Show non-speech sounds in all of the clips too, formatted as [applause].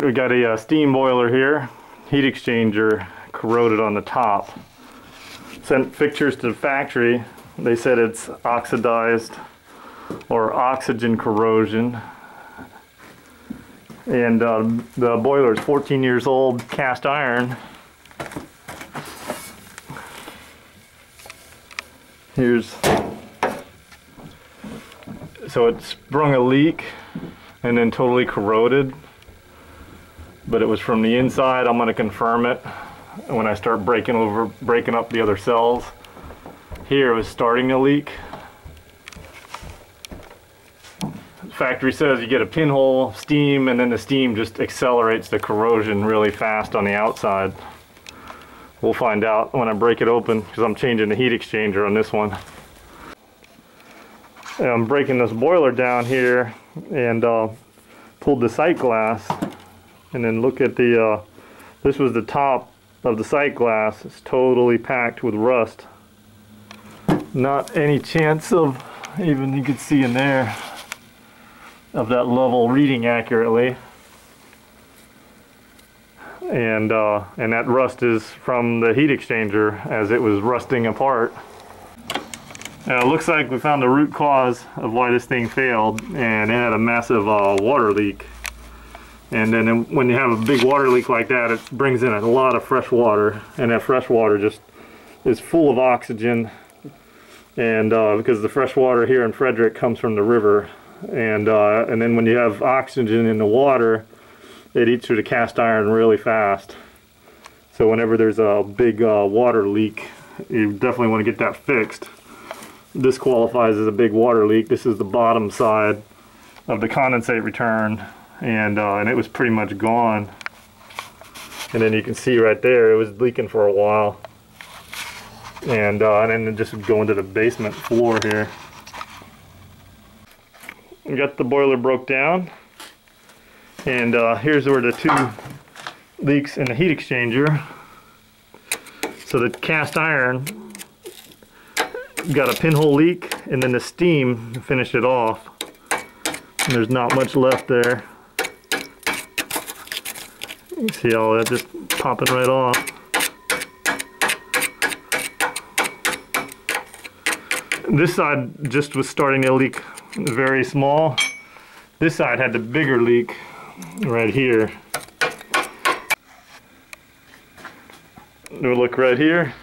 We got a uh, steam boiler here, heat exchanger corroded on the top. Sent pictures to the factory. They said it's oxidized or oxygen corrosion. And uh, the boiler is 14 years old, cast iron. Here's so it sprung a leak and then totally corroded but it was from the inside. I'm going to confirm it when I start breaking over breaking up the other cells. Here it was starting to leak. Factory says you get a pinhole steam and then the steam just accelerates the corrosion really fast on the outside. We'll find out when I break it open because I'm changing the heat exchanger on this one. I'm breaking this boiler down here and uh, pulled the sight glass and then look at the uh, this was the top of the sight glass. It's totally packed with rust. Not any chance of even you could see in there of that level reading accurately. And uh, and that rust is from the heat exchanger as it was rusting apart. Now it looks like we found the root cause of why this thing failed and it had a massive uh, water leak. And then when you have a big water leak like that, it brings in a lot of fresh water. And that fresh water just is full of oxygen. And uh, because the fresh water here in Frederick comes from the river. And uh, and then when you have oxygen in the water it eats through the cast iron really fast. So whenever there's a big uh, water leak you definitely want to get that fixed. This qualifies as a big water leak. This is the bottom side of the condensate return and, uh, and it was pretty much gone. And then you can see right there, it was leaking for a while. And, uh, and then just go into the basement floor here. We got the boiler broke down. And uh, here's where the two leaks in the heat exchanger. So the cast iron got a pinhole leak and then the steam finished it off. And there's not much left there. You see all that just popping right off. This side just was starting to leak very small. This side had the bigger leak right here. Look right here.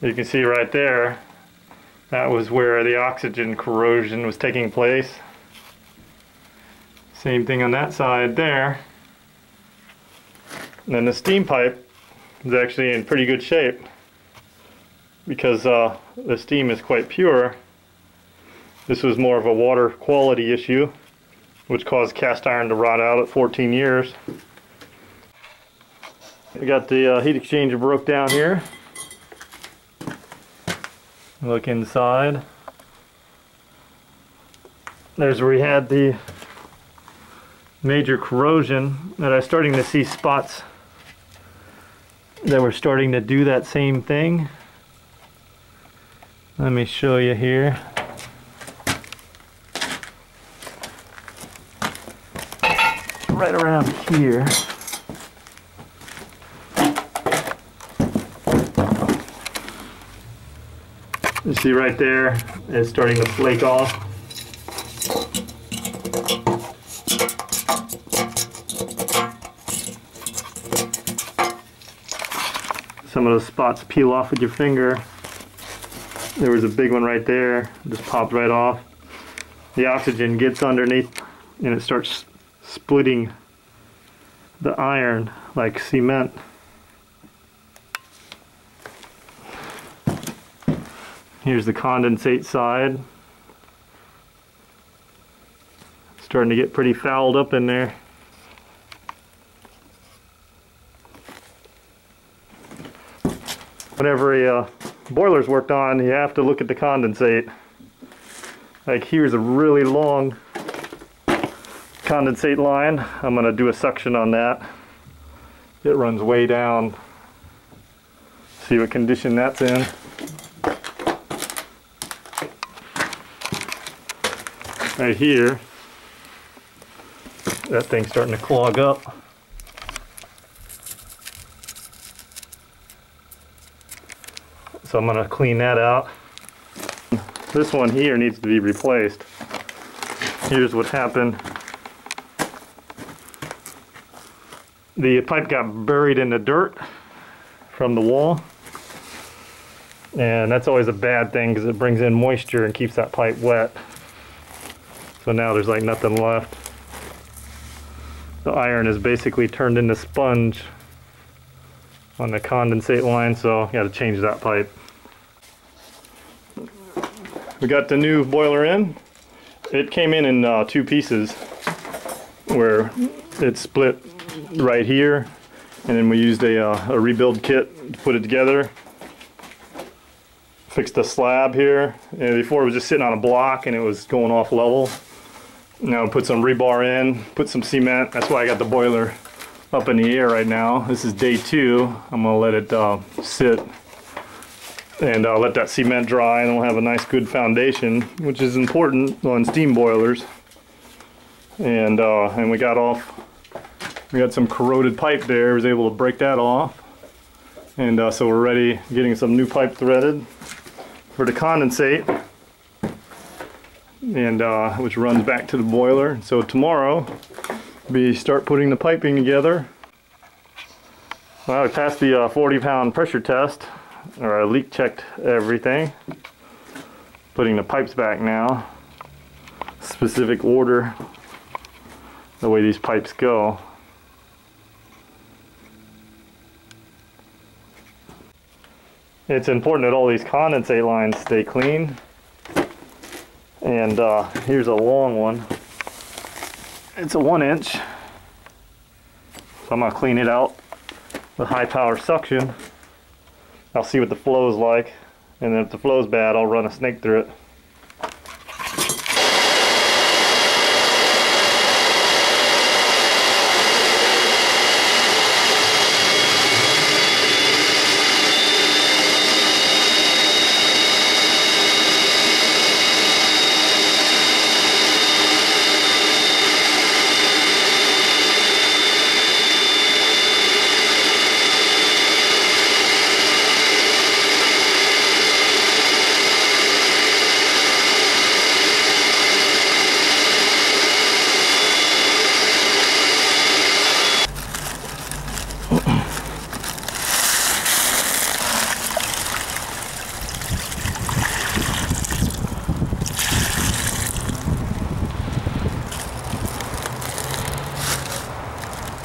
You can see right there, that was where the oxygen corrosion was taking place. Same thing on that side there. And then the steam pipe is actually in pretty good shape because uh, the steam is quite pure. This was more of a water quality issue which caused cast iron to rot out at 14 years. We got the uh, heat exchanger broke down here. Look inside. There's where we had the major corrosion that I'm starting to see spots that were starting to do that same thing. Let me show you here. Right around here. You see right there, it's starting to flake off. Some of those spots peel off with your finger. There was a big one right there, just popped right off. The oxygen gets underneath and it starts splitting the iron like cement. Here's the condensate side. Starting to get pretty fouled up in there. Whenever a uh, boiler's worked on, you have to look at the condensate. Like here's a really long condensate line. I'm going to do a suction on that. It runs way down. See what condition that's in. right here that thing's starting to clog up. So I'm gonna clean that out. This one here needs to be replaced. Here's what happened. The pipe got buried in the dirt from the wall. And that's always a bad thing because it brings in moisture and keeps that pipe wet. So now there's like nothing left. The iron is basically turned into sponge on the condensate line, so got to change that pipe. We got the new boiler in. It came in in uh, two pieces where it split right here and then we used a, uh, a rebuild kit to put it together. Fixed the slab here. And before it was just sitting on a block and it was going off level. Now put some rebar in put some cement. That's why I got the boiler up in the air right now. This is day two. I'm gonna let it uh, sit and uh, let that cement dry and we'll have a nice good foundation which is important on steam boilers and uh, and we got off we got some corroded pipe there, was able to break that off. And uh, so we're ready, getting some new pipe threaded for the condensate. And uh, which runs back to the boiler. So tomorrow, we start putting the piping together. Well, we passed the uh, 40 pound pressure test, or I leak checked everything. Putting the pipes back now. Specific order, the way these pipes go. It's important that all these condensate lines stay clean. And uh, here's a long one. It's a one inch. So I'm gonna clean it out with high power suction. I'll see what the flow is like. And then if the flow is bad, I'll run a snake through it.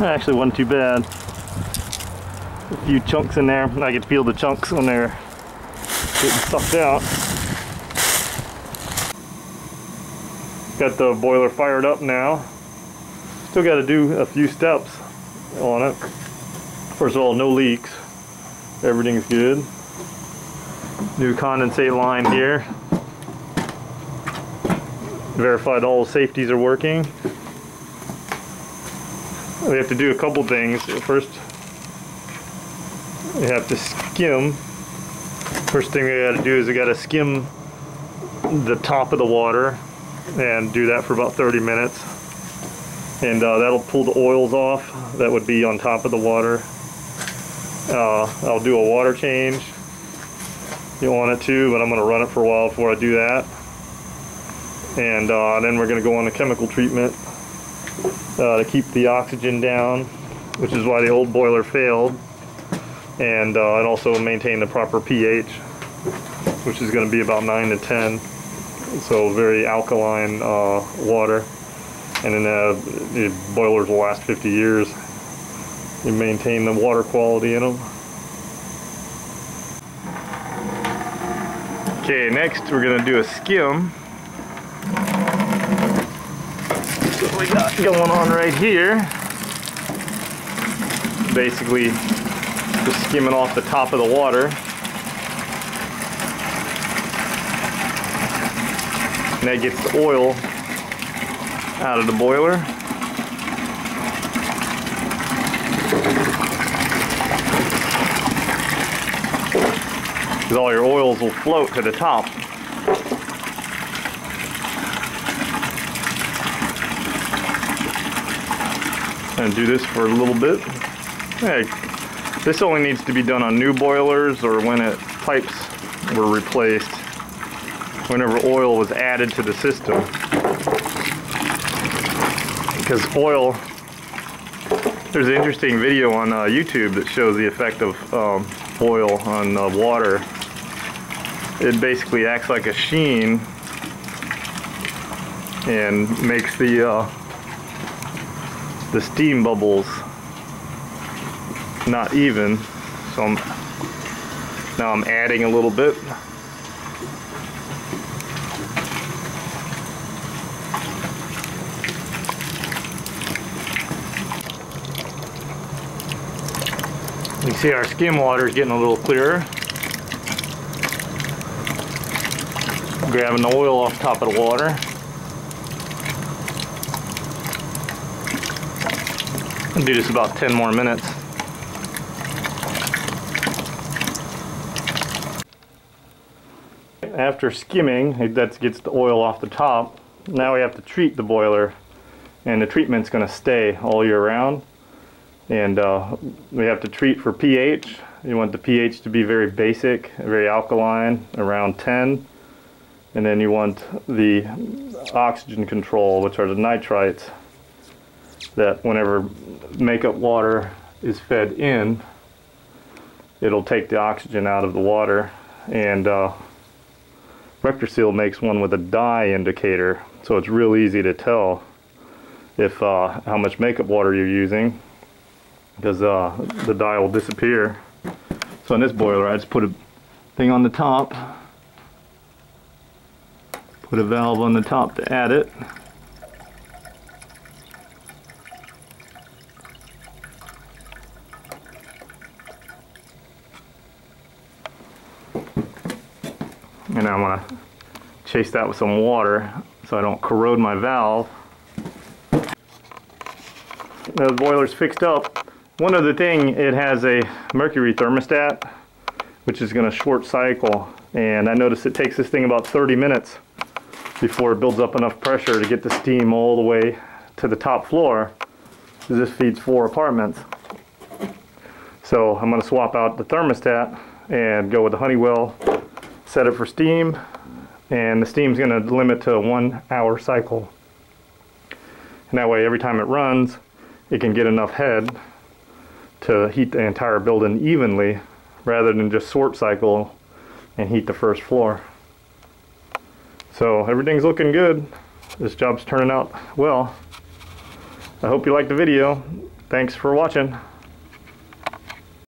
[laughs] Actually wasn't too bad. A few chunks in there. I could feel the chunks when they're getting sucked out. Got the boiler fired up now. Still got to do a few steps on it. First of all, no leaks. Everything's good. New condensate line here. Verified all safeties are working we have to do a couple things. First, we have to skim. First thing we got to do is we got to skim the top of the water and do that for about 30 minutes. And uh, that'll pull the oils off that would be on top of the water. Uh, I'll do a water change. You want it to, but I'm going to run it for a while before I do that. And uh, then we're going to go on a chemical treatment uh, to keep the oxygen down, which is why the old boiler failed, and, uh, also maintain the proper pH, which is going to be about 9 to 10. So very alkaline uh, water, and then uh, the boilers will last 50 years. You maintain the water quality in them. Okay, next we're going to do a skim. We got going on right here. Basically, just skimming off the top of the water. And that gets the oil out of the boiler. Because all your oils will float to the top. And do this for a little bit. Hey, this only needs to be done on new boilers or when it pipes were replaced. Whenever oil was added to the system. Because oil, there's an interesting video on uh, YouTube that shows the effect of um, oil on uh, water. It basically acts like a sheen and makes the uh, the steam bubbles not even. So I'm, now I'm adding a little bit. You see our skim water is getting a little clearer. Grabbing the oil off top of the water. I'll do this about 10 more minutes. After skimming, that gets the oil off the top. Now we have to treat the boiler and the treatment's going to stay all year round and uh, we have to treat for pH. You want the pH to be very basic, very alkaline, around 10. And then you want the oxygen control, which are the nitrites, that whenever makeup water is fed in, it'll take the oxygen out of the water. And uh, RectorSeal makes one with a dye indicator, so it's real easy to tell if uh, how much makeup water you're using because uh, the dye will disappear. So in this boiler, I just put a thing on the top, put a valve on the top to add it. And I'm gonna chase that with some water so I don't corrode my valve. The boiler's fixed up. One other thing, it has a mercury thermostat, which is going to short cycle. And I noticed it takes this thing about 30 minutes before it builds up enough pressure to get the steam all the way to the top floor. This feeds four apartments. So I'm going to swap out the thermostat and go with the Honeywell, set it for steam, and the steam's going to limit to a one hour cycle. And that way every time it runs, it can get enough head to heat the entire building evenly rather than just short cycle and heat the first floor. So everything's looking good. This job's turning out well. I hope you liked the video. Thanks for watching.